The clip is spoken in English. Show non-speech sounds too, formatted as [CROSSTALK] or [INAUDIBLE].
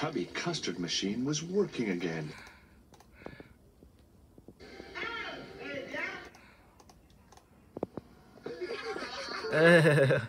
tubby custard machine was working again. [LAUGHS]